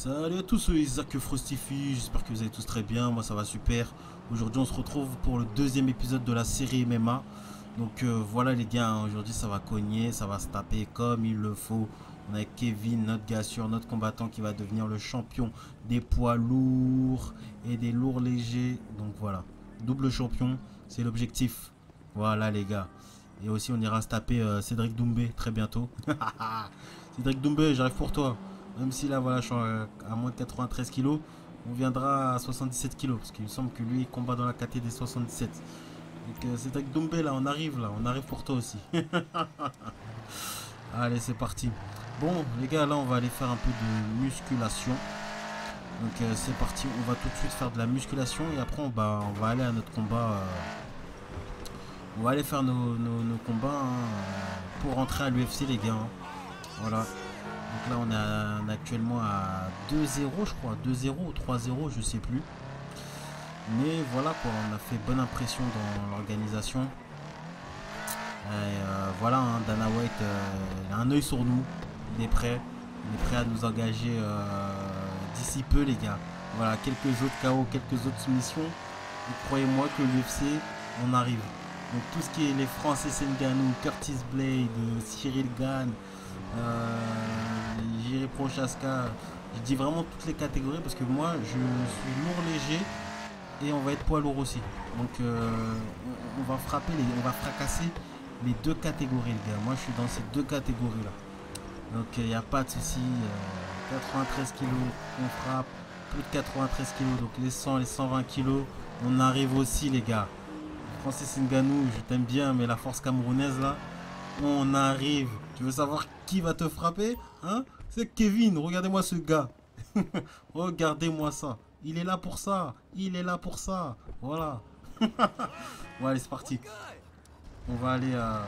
Salut à tous, Isaac Frostify, j'espère que vous allez tous très bien, moi ça va super. Aujourd'hui on se retrouve pour le deuxième épisode de la série MMA. Donc euh, voilà les gars, hein, aujourd'hui ça va cogner, ça va se taper comme il le faut. On a Kevin, notre gars sûr, notre combattant qui va devenir le champion des poids lourds et des lourds légers. Donc voilà, double champion, c'est l'objectif. Voilà les gars. Et aussi on ira se taper euh, Cédric Doumbé très bientôt. Cédric Doumbé, j'arrive pour toi. Même si là, voilà, je suis à moins de 93 kg, on viendra à 77 kg. Parce qu'il me semble que lui, il combat dans la KT des 77. Donc, euh, c'est avec Doumbé, là, on arrive, là. On arrive pour toi aussi. Allez, c'est parti. Bon, les gars, là, on va aller faire un peu de musculation. Donc, euh, c'est parti. On va tout de suite faire de la musculation. Et après, on va, on va aller à notre combat. Euh, on va aller faire nos, combats hein, pour rentrer à l'UFC, les gars. Hein. Voilà. Donc là, on, est actuellement à 2-0, je crois. 2-0 ou 3-0, je sais plus. Mais voilà, quoi, on a fait bonne impression dans l'organisation. Euh, voilà, hein, Dana White, euh, a un œil sur nous. Il est prêt. Il est prêt à nous engager euh, d'ici peu, les gars. Voilà, quelques autres KO, quelques autres soumissions. Et croyez-moi que l'UFC, on arrive. Donc tout ce qui est les Français Senganou, Curtis Blade, Cyril Gann, euh, J'irai Prochaska. Je dis vraiment toutes les catégories parce que moi je suis lourd léger et on va être poids lourd aussi. Donc euh, on, va frapper, les, on va fracasser les deux catégories les gars. Moi je suis dans ces deux catégories là. Donc il n'y a pas de souci. 93 kg on frappe. Plus de 93 kg. Donc les 100, les 120 kg. On arrive aussi les gars. Francis Nganou, je t'aime bien, mais la force camerounaise là, on arrive. Tu veux savoir qui va te frapper Hein? C'est Kevin. Regardez-moi ce gars. Regardez-moi ça. Il est là pour ça. Il est là pour ça. Voilà. bon, allez, c'est parti. On va aller, euh,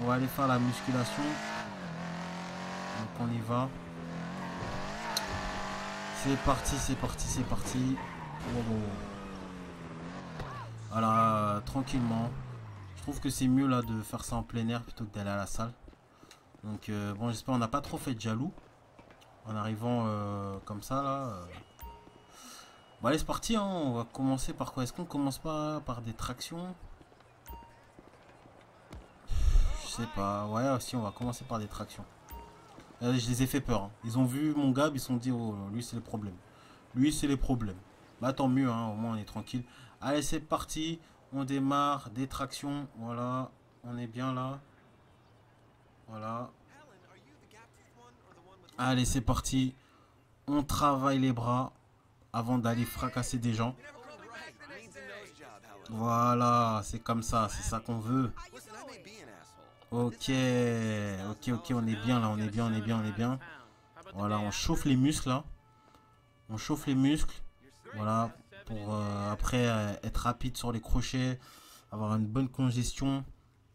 on va aller faire la musculation. Donc on y va. C'est parti, c'est parti, c'est parti. Voilà, tranquillement. Je trouve que c'est mieux là de faire ça en plein air plutôt que d'aller à la salle. Donc euh, bon j'espère on n'a pas trop fait de jaloux. En arrivant euh, comme ça là. Euh. Bon allez c'est parti hein. on va commencer par quoi? Est-ce qu'on commence pas par des tractions? Je sais pas. Ouais aussi on va commencer par des tractions. je les ai fait peur. Hein. Ils ont vu mon gars, ils se sont dit oh lui c'est le problème. Lui c'est les problèmes. Bah tant mieux hein, au moins on est tranquille. Allez c'est parti. On démarre, des tractions, voilà, on est bien là. Voilà. Allez, c'est parti. On travaille les bras avant d'aller fracasser des gens. Voilà, c'est comme ça, c'est ça qu'on veut. Ok, ok, ok, on est bien là, on est bien, on est bien, on est bien. Voilà, on chauffe les muscles là. On chauffe les muscles. Voilà, pour euh, après euh, être rapide sur les crochets, avoir une bonne congestion.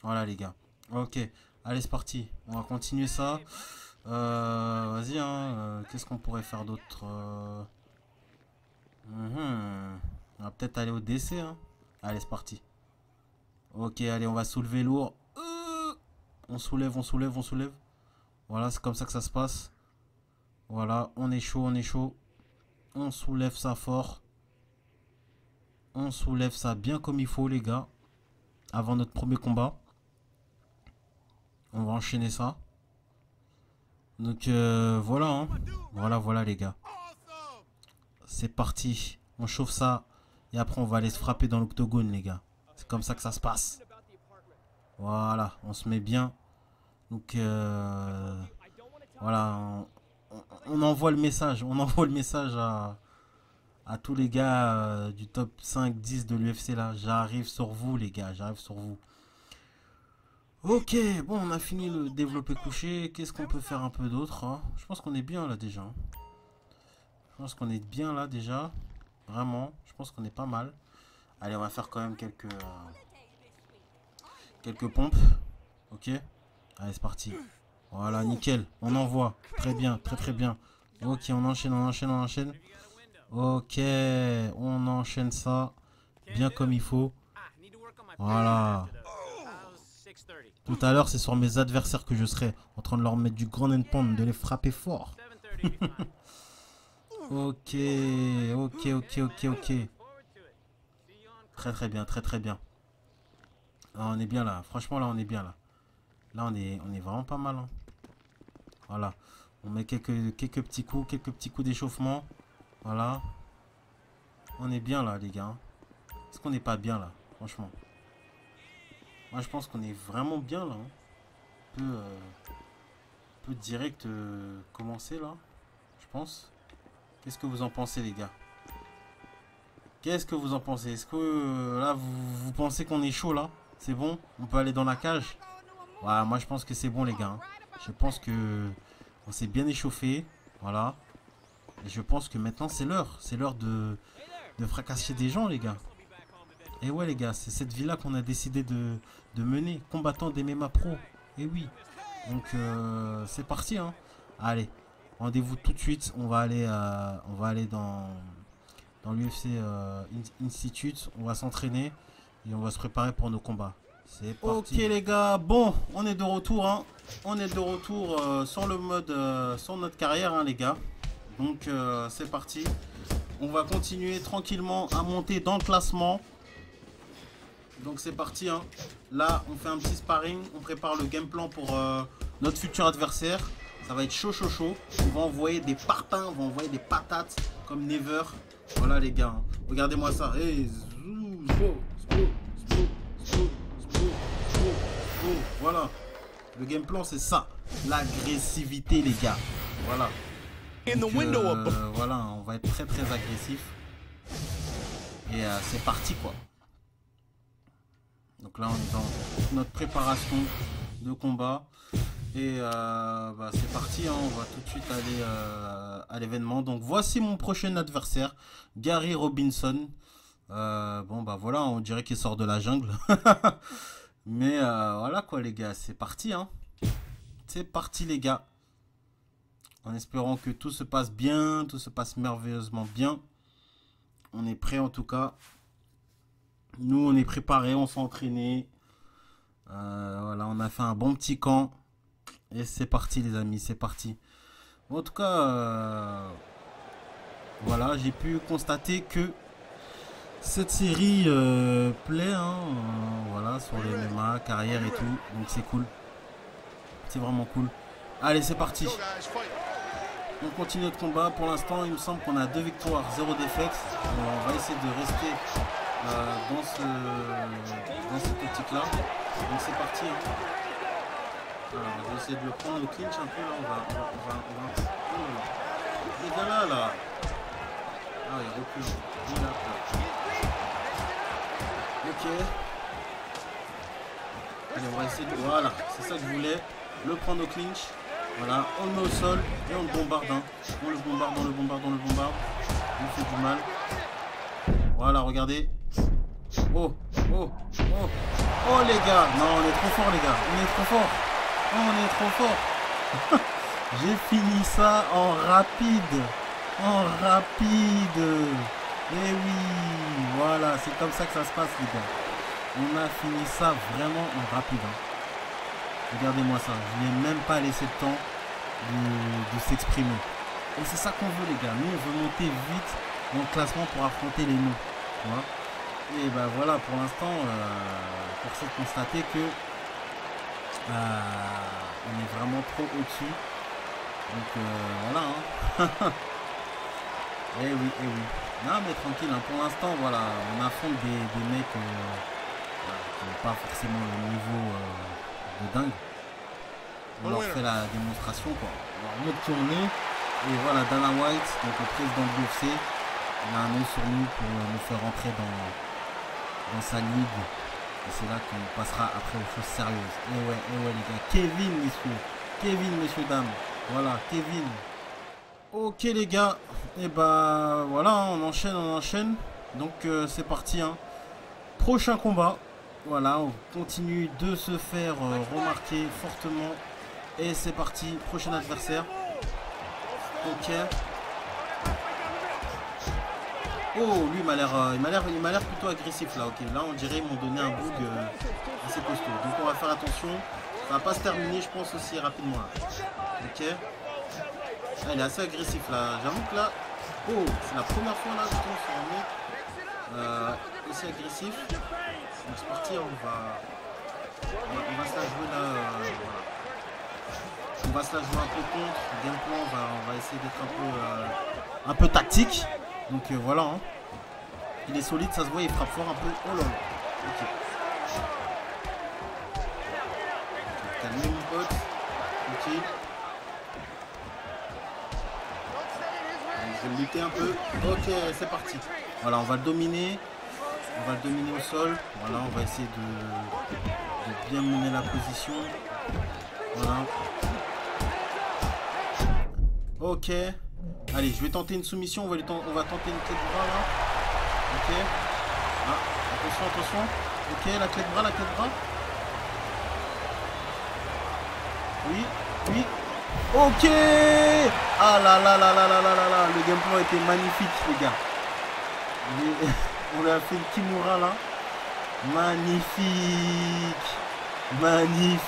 Voilà les gars. Ok, allez c'est parti. On va continuer ça. Euh, vas-y, hein, qu'est-ce qu'on pourrait faire d'autre mhm. On va peut-être aller au décès. Hein. Allez c'est parti. Ok, allez on va soulever lourd. on soulève, on soulève, on soulève. Voilà, c'est comme ça que ça se passe. Voilà, on est chaud, on est chaud. On soulève ça fort. On soulève ça bien comme il faut, les gars. Avant notre premier combat. On va enchaîner ça. Donc euh, voilà, hein. voilà, voilà les gars. C'est parti. On chauffe ça. Et après on va aller se frapper dans l'octogone les gars. C'est comme ça que ça se passe. Voilà, on se met bien. Donc euh, voilà, on, envoie le message. On envoie le message à, tous les gars euh, du top 5-10 de l'UFC. J'arrive sur vous les gars, j'arrive sur vous. Ok, bon on a fini le développé couché. Qu'est-ce qu'on peut faire un peu d'autre hein? Je pense qu'on est bien là déjà. Je pense qu'on est bien là déjà. Vraiment, je pense qu'on est pas mal. Allez, on va faire quand même quelques... Euh, quelques pompes. Ok? Allez, c'est parti. Voilà, nickel. On envoie. Très bien, très très bien. Ok, on enchaîne, on enchaîne, on enchaîne. Ok, on enchaîne ça bien comme il faut. Voilà. Tout à l'heure, c'est sur mes adversaires que je serai en train de leur mettre du grand pound, de les frapper fort. Ok, ok, ok, ok, ok. Très très bien, très très bien. Ah, on est bien là. Franchement, là, on est bien là. Là, on est, on est vraiment pas mal. hein. Voilà. On met quelques, quelques petits coups, quelques petits coups d'échauffement. Voilà. On est bien là, les gars. hein. Est-ce qu'on n'est pas bien là Franchement? Je pense qu'on est vraiment bien là. hein. On peut, euh, direct euh, commencer là. Je pense. Qu'est-ce que vous en pensez, les gars? Qu'est-ce que vous en pensez? Est-ce que euh, là, vous, pensez qu'on est chaud là? C'est bon? On peut aller dans la cage? Moi je pense que c'est bon, les gars. hein. Je pense que on s'est bien échauffé. Voilà. Et je pense que maintenant c'est l'heure. C'est l'heure de, de fracasser des gens, les gars. Et ouais, les gars, c'est cette vie-là qu'on a décidé de, de mener. Combattant des MMA Pro. Et oui. Donc, euh, c'est parti, hein. Allez, rendez-vous tout de suite. On va aller, euh, on va aller dans, dans l'UFC euh, In- Institute. On va s'entraîner et on va se préparer pour nos combats. C'est parti. Ok, les gars. Bon, on est de retour, hein. On est de retour sur le mode, sur notre carrière, hein, les gars. Donc, c'est parti. On va continuer tranquillement à monter dans le classement. Donc c'est parti. hein. Là, on fait un petit sparring. On prépare le game plan pour euh, notre futur adversaire. Ça va être chaud, chaud, chaud. On va envoyer des parpaings, on va envoyer des patates comme Never. Voilà les gars. hein. Regardez-moi ça. Hey, zou. Voilà. Le game plan, c'est ça. L'agressivité, les gars. Voilà. Donc, euh, voilà, on va être très très agressif. Et euh, c'est parti quoi. Donc là on est dans notre préparation de combat. Et euh, bah, c'est parti, hein, on va tout de suite aller euh, à l'événement. Donc voici mon prochain adversaire, Gary Robinson. Euh, bon bah voilà, on dirait qu'il sort de la jungle. Mais voilà quoi les gars, c'est parti. Hein. C'est parti les gars en espérant que tout se passe bien, tout se passe merveilleusement bien. On est prêt en tout cas. Nous, on est préparé, on s'est entraîné. Euh, voilà, on a fait un bon petit camp. Et c'est parti, les amis, c'est parti. En tout cas, euh, voilà, j'ai pu constater que cette série euh, plaît, hein, voilà, sur les MMA, carrière et tout. Donc c'est cool. C'est vraiment cool. Allez, c'est parti. On continue notre combat. Pour l'instant, il me semble qu'on a deux victoires, zéro défaite. On va essayer de rester dans, ce, dans cette optique-là. Donc c'est parti. Alors, on va essayer de le prendre le clinch un peu là. On va. On va, on va, Oh. Il est là, là. Ah, il recule. Il est là. Ok. Allez, on va essayer de. Voilà, c'est ça que je voulais. Le prendre au clinch. Voilà, on le met au sol et on le bombarde. hein. On le bombarde, on le bombarde, on le bombarde. On fait du mal. Voilà, regardez. Oh, oh, oh. Oh les gars. Non, on est trop fort les gars. On est trop fort. Oh, on est trop fort. J'ai fini ça en rapide. En rapide. Eh oui. Voilà, c'est comme ça que ça se passe les gars. On a fini ça vraiment en rapide. hein. Regardez-moi ça, je n'ai même pas laissé le temps de, s'exprimer. Et c'est ça qu'on veut les gars, nous on veut monter vite dans le classement pour affronter les noms. Et ben voilà, pour l'instant, euh, force de constater que euh, on est vraiment trop au-dessus. Donc euh, voilà. hein. eh oui, eh oui. Non mais tranquille, hein, pour l'instant, voilà, on affronte des, des mecs euh, qui n'ont pas forcément le niveau de dingue. On leur fait la démonstration quoi. On leur montre qui on est. Et voilà, Dana White, donc le président de l'UFC, il a un nom sur nous pour nous faire rentrer dans, dans sa ligue. Et c'est là qu'on passera après aux choses sérieuses. Et ouais, et ouais les gars. Kevin, messieurs. Kevin, messieurs, dames. Voilà, Kevin. Ok les gars. Et bah voilà, on enchaîne, on enchaîne. Donc euh, c'est parti. Hein. Prochain combat. Voilà, on continue de se faire euh, remarquer fortement. Et c'est parti, prochain adversaire. Ok. Oh, lui il m'a l'air, euh, il m'a l'air, plutôt agressif là. Ok, là on dirait ils m'ont donné un bug euh, assez costaud. Donc on va faire attention. Ça va pas se terminer, je pense aussi rapidement. Là. Ok. Ah, il est assez agressif là. J'avoue que là, Oh, c'est la première fois là je tombe sur un mec euh, aussi agressif. Donc c'est parti, on va, on va, se la jouer là. On va se la jouer un peu contre. Game plan, on va, on va essayer d'être un peu, un peu tactique. Donc euh, voilà. Hein. Il est solide, ça se voit, il frappe fort un peu. Oh là là. Ok. Calmez mon pote. Ok. Je vais lutter un peu. Ok, c'est parti. Voilà, on va le dominer. On va le dominer au sol. Voilà, on va essayer de bien mener la position. Voilà. Ok. Allez, je vais tenter une soumission. On va, on tenter une clé de bras là. Ok. Ah, attention, attention. Ok, la clé de bras, la clé de bras. Oui, oui. Ok Ah là là là là là là là là Le gameplay était magnifique les gars. On lui a fait le Kimura là. Magnifique Magnifique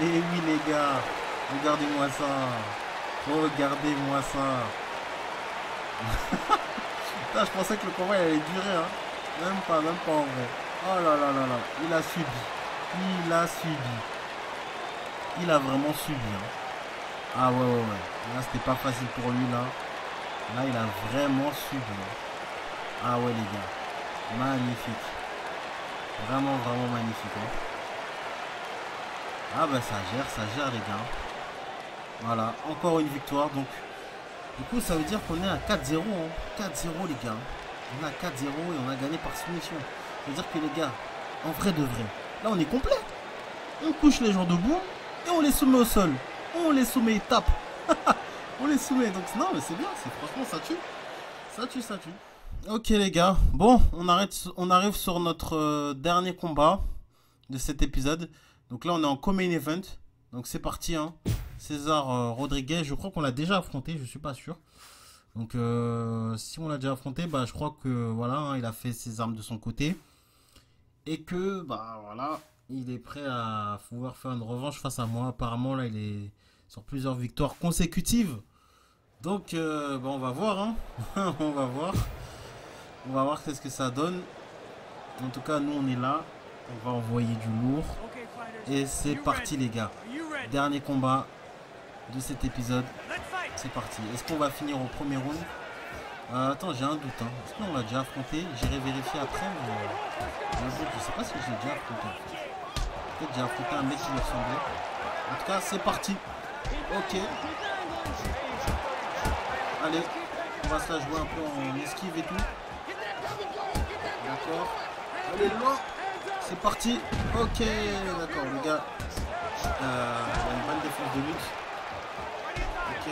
Et eh oui les gars Regardez-moi ça Regardez-moi ça. Putain, je pensais que le combat allait durer. Hein. Même pas, même pas en vrai. Oh là là là là. Il a subi. Il a subi. Il a vraiment subi. Hein. Ah ouais, ouais, ouais. Là, c'était pas facile pour lui, là. Là, il a vraiment subi. Hein. Ah ouais, les gars. Magnifique. Vraiment, vraiment magnifique. Hein. Ah bah, ça gère, ça gère, les gars. Voilà, encore une victoire. Donc, du coup, ça veut dire qu'on est à 4-0. 4-0, hein. les gars. On est à 4-0 et on a gagné par soumission. Ça veut dire que les gars, en vrai de vrai, là, on est complet. On couche les gens debout et on les soumet au sol. On les soumet, ils tapent. on les soumet. Donc, non, mais c'est bien. Franchement, ça tue. Ça tue, ça tue. Ok, les gars. Bon, on, arrête, on arrive sur notre euh, dernier combat de cet épisode. Donc là, on est en co event. Donc c'est parti. Hein. César euh, Rodriguez, je crois qu'on l'a déjà affronté, je suis pas sûr. Donc euh, si on l'a déjà affronté, bah, je crois que voilà, hein, il a fait ses armes de son côté. Et que bah voilà, il est prêt à pouvoir faire une revanche face à moi. Apparemment là il est sur plusieurs victoires consécutives. Donc euh, bah, on va voir hein. on va voir. On va voir qu'est-ce que ça donne. En tout cas nous on est là. On va envoyer du lourd. Et c'est parti les gars. Dernier combat de cet épisode. C'est parti. Est-ce qu'on va finir au premier round? Euh, Attends, j'ai un doute. Hein. Est-ce qu'on l'a déjà affronté? J'irai vérifier après, mais euh, je sais pas si j'ai déjà affronté. Peut-être j'ai affronté un mec qui me ressemblait. En tout cas, c'est parti. Ok. Allez, on va se la jouer un peu en esquive et tout. D'accord. Allez, loin. C'est parti. Ok, d'accord, le gars. Euh, a une bonne défense de lutte.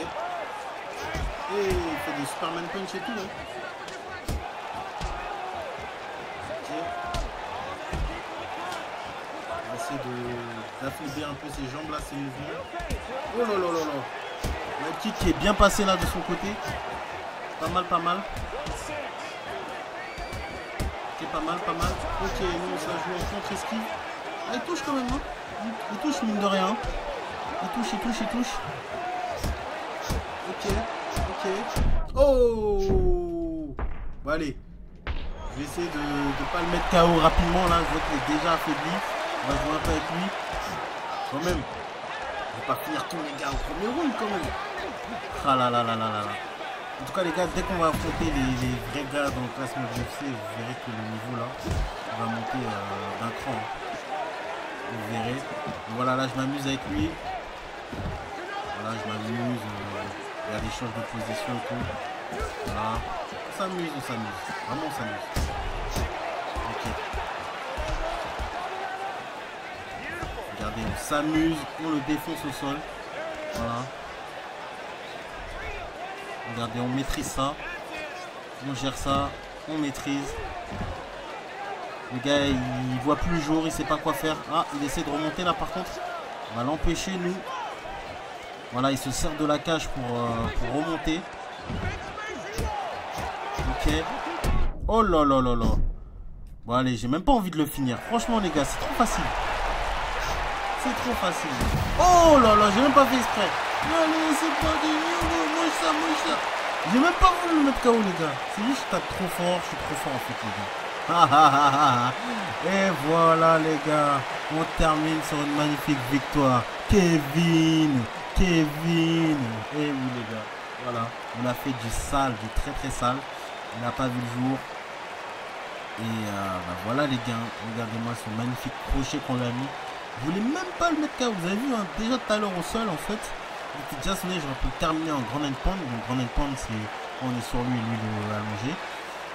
Et il fait des Superman Punch et tout. Hein. Ok. On va essayer d'affaiblir un peu ses jambes là, ses mouvements. Oh là là là là. Le kick qui est bien passé là de son côté. Pas mal, pas mal. Ok, pas mal, pas mal. Ok, nous ça joue en contre-esquive. Ah, il touche quand même, hein. Il touche mine de rien. Il touche, il touche, il touche. Ok, ok. Oh Bon allez. Je vais essayer de ne pas le mettre KO rapidement là. Je vois qu'il est déjà affaibli. On va jouer un peu avec lui. Quand même. Je vais pas finir tous les gars au premier round quand même. Ah là là là là là là. En tout cas les gars, dès qu'on va affronter les, vrais gars dans le classement de UFC, vous verrez que le niveau là va monter euh, d'un cran. Hein. Vous verrez. Voilà, là je m'amuse avec lui. Voilà, je m'amuse. Il y a des choses de position et tout. Voilà. On s'amuse, on s'amuse. Vraiment on s'amuse. Ok. Regardez, on s'amuse, on le défonce au sol. Voilà. Regardez, on maîtrise ça. On gère ça. On maîtrise. Le gars, il voit plus le jour, il sait pas quoi faire. Ah, il essaie de remonter là par contre. On va l'empêcher, nous. Voilà, il se sert de la cage pour, euh, remonter. Ok. Oh là là là là. Bon, allez, j'ai même pas envie de le finir. Franchement, les gars, c'est trop facile. C'est trop facile. Oh là là, j'ai même pas fait exprès. Allez, c'est pas du Mouche ça, mouche ça. J'ai même pas voulu le mettre KO, les gars. C'est juste que je tape trop fort. Je suis trop fort, en fait, les gars. Et voilà, les gars. On termine sur une magnifique victoire. Kevin. Kevin. Et oui, les gars. Voilà. On a fait du sale, du très très sale. Il n'a pas vu le jour. Et euh, bah voilà les gars, regardez-moi ce magnifique crochet qu'on a mis. Je voulais même pas le mettre KO, vous avez vu, hein, déjà tout à l'heure au sol en fait. Il était déjà sonné, j'aurais pu terminer en grand end pound. Donc grand end pound c'est on est sur lui et lui le allongé.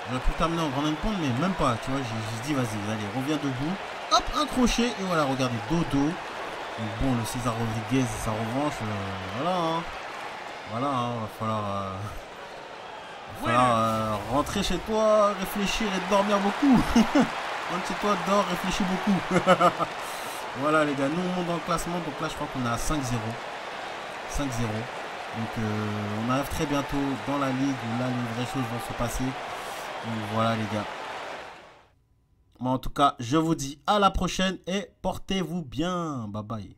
J'aurais pu terminer en grand end pound mais même pas, tu vois. J'ai dit vas-y, allez, reviens debout. Hop, un crochet et voilà, regardez, dodo. Donc bon, le César Rodriguez, sa revanche, euh, voilà. Hein. Voilà, hein, va falloir... Euh, va falloir euh, rentrer chez toi, réfléchir et dormir beaucoup. Rentre chez toi, dors, réfléchis beaucoup. voilà les gars, nous on monte dans le classement. Donc là je crois qu'on est à 5-0. 5-0. Donc on arrive très bientôt dans la ligue où là les vraies choses vont se passer. Donc voilà les gars. En tout cas, je vous dis à la prochaine et portez-vous bien. Bye bye.